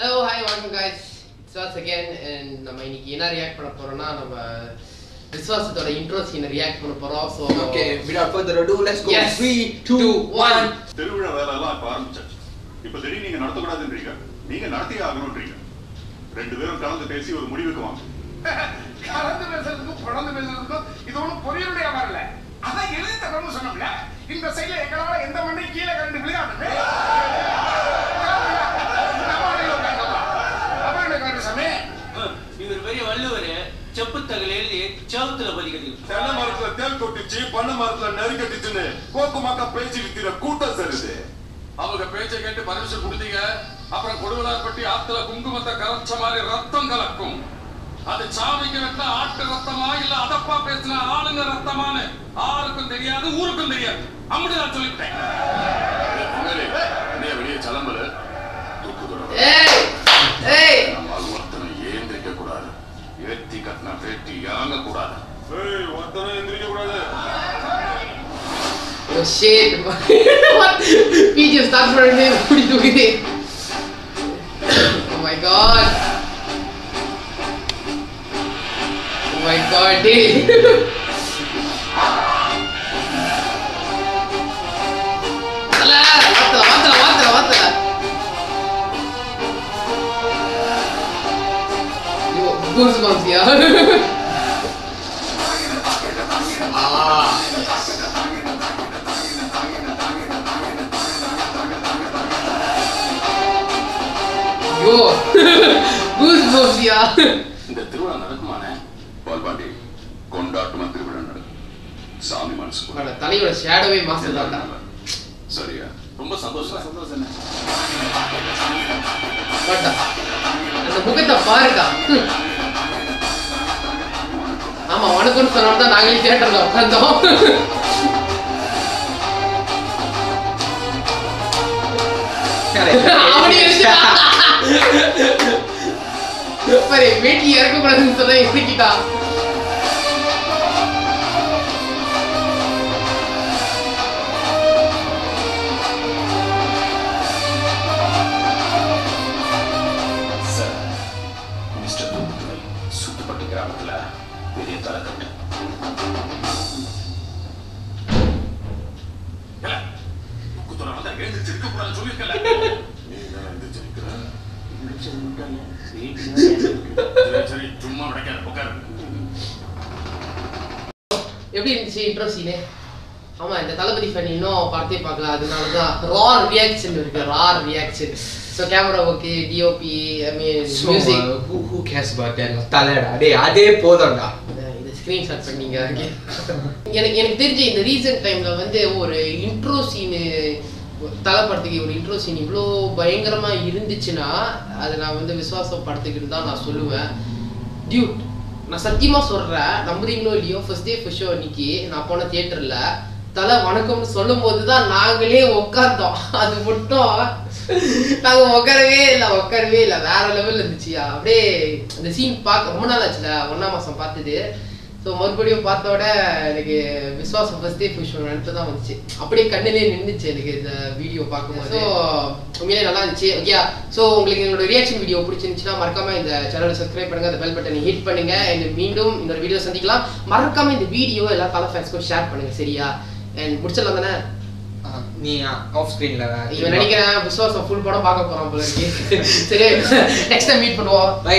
Hello hi வணக்கம் guys. It's was again and நம்ம இன்னைக்கு என்ன ரியாக்ட் பண்ண போறோம்னா நம்ம விஸ்வாசத்தோட இன்ட்ரோ சீனை ரியாக்ட் பண்ண போறோம். So Okay, without further ado, let's go. Yes. Three, two, one. திருவிழா வேலை எல்லாம் இப்ப ஆரம்பிச்சாச்சு. இப்ப திடீர்னு நீங்க நடத்தக்கூடாதுன்றீங்க. நீங்க நடத்தியே ஆகணும்ன்றீங்க ரெண்டு பேரும் கலந்து பேசி ஒரு முடிவுக்கு வாங்க. கலந்து பேசுறதுக்கும் புலந்து பேசுறதுக்கும் இது ஒண்ணும் பொரியலுடைய வரல அதான் எழுதி தரணும்னு சொன்னோம்ல. இந்த சைடுல எங்களால எந்த மண்ணை கீழே கண்டு விழுகாது. எழுதி செவத்துல பதிக்கிறது தென்னை மரத்துல தேல் கொட்டிச்சு பண்ணை மரத்துல நெருக்கட்டிச்சுன்னு கோக்குமாக்கா பேச்சு விக்கிற கூட்டம் சரிது. அவங்க பேச்சை கேட்டு பர்மிஷன் கொடுத்தீங்க. அப்புறம் கொடுவலார்பட்டி ஆத்துல குங்குமத்தை கரைச்ச மாதிரி ரத்தம் கலக்கும். அது சாமிக்கு வெட்ட ஆட்டு ரத்தமா இல்ல அதப்பா பேசின ஆளுங்க ரத்தமான்னு ஆருக்கும் தெரியாது ஊருக்கும் தெரியாது. அப்படி நான் கட்டின பேட்டி இறங்க கூடாது ஏய் ஒருத்தனை எந்திரிக்க கூடாது Oh shit what video start பண்ணி இப்படி தூக்குது Oh my god Oh my god டேய் தல Wattala Wattala Wattala Wattala Yo, goosebumps, yeah. Goosebumps, yeah. இந்த திருவிழா நடக்குமானே பால்பாண்டி கொண்டாட்டமா திருவிழா நடக்கும். சாமி மனசு தலையோட ஷேடோவே மாஸ்டர் தான்டா சரியா? ரொம்ப சந்தோஷம். சந்தோஷம் அந்த முகத்தை பாருக்கா. ஆமா வணக்கம்னு சொன்னா தான் நாங்களே தியேட்டர்ல உட்காந்தோம் அவனே பாரு, வேட்டி இறக்கக்கூடாதுன்னு சொன்னா இறக்கிட்டான் சார் மிஸ்டர் தூத்துக்குடி சுத்துப்பட்டி சரி சும்மா உட்காரு எப்படி இருந்துச்சு இன்ட்ரோ சீனு ஆமா இந்த தளபதி ஃபேன் இன்னும் பார்த்தே பார்க்கல. அதனால தான் ரார் ரியாக்ஷன் இருக்கு raw reaction so camera okay DOP I mean music who cares about that? தலைடா டேய் அதே போதும்டா. இதை ஸ்க்ரீன்ஷாட் பண்ணீங்க எனக்கு எனக்கு தெரிஞ்சு இந்த ரீசன்ட் டைம்ல வந்து ஒரு இன்ட்ரோ சீனு தலை படத்துக்கு ஒரு இன்ட்ரோ சீன் இவ்வளோ பயங்கரமாக இருந்துச்சுன்னா அதை நான் வந்து விசுவாசப்படுத்திக்கிட்டு தான் நான் சொல்லுவேன். டியூட் நான் சத்தியமாக சொல்கிறேன் நம்புறீங்களோ இல்லையோ ஃபர்ஸ்ட் டே ஃபர்ஸ்ட் ஷோ அன்னைக்கு நான் போன தியேட்டரில் தலை வணக்கம்னு சொல்லும் போது தான் நாங்களே உட்காந்தோம் அது மட்டும் நாங்கள் உட்காரவே இல்லை உட்காரவே இல்லை. வேற லெவல் இருந்துச்சு. அப்படியே அந்த சீன் பார்க்க ரொம்ப நாள் ஆச்சுல ஒன்றாம் மாதம் பார்த்தது. ஸோ மறுபடியும் பார்த்தோட எனக்கு விஸ்வாசம் ஃபர்ஸ்ட் டே புஷ் நினைப்பு தான் வந்துச்சு. அப்படியே கண்ணிலே நின்றுச்சு எனக்கு இந்த வீடியோ பார்க்கும்போது. ஸோ உண்மையிலே நல்லா இருந்துச்சு. ஓகே ஸோ உங்களுக்கு எங்களோட ரியாக்ஷன் வீடியோ பிடிச்சிருந்துச்சுன்னா மறக்காம இந்த சேனலை சப்ஸ்கிரைப் பண்ணுங்க. அந்த பெல் பட்டனை ஹிட் பண்ணுங்க. And மீண்டும் இன்னொரு வீடியோ சந்திக்கலாம். மறக்காம இந்த வீடியோ எல்லா தலை ஃபேன்ஸ்க்கும் ஷேர் பண்ணுங்க. சரியா? அண்ட் முடிச்சிடலாம் தானே? நீ ஆஃப் ஸ்கிரீன்ல இவன் நினைக்கிறேன் விஸ்வாசம் ஃபுல் படம் பார்க்க போறான் போல இருக்கு. சரி நெக்ஸ்ட் டைம் மீட் பண்ணுவோம். பை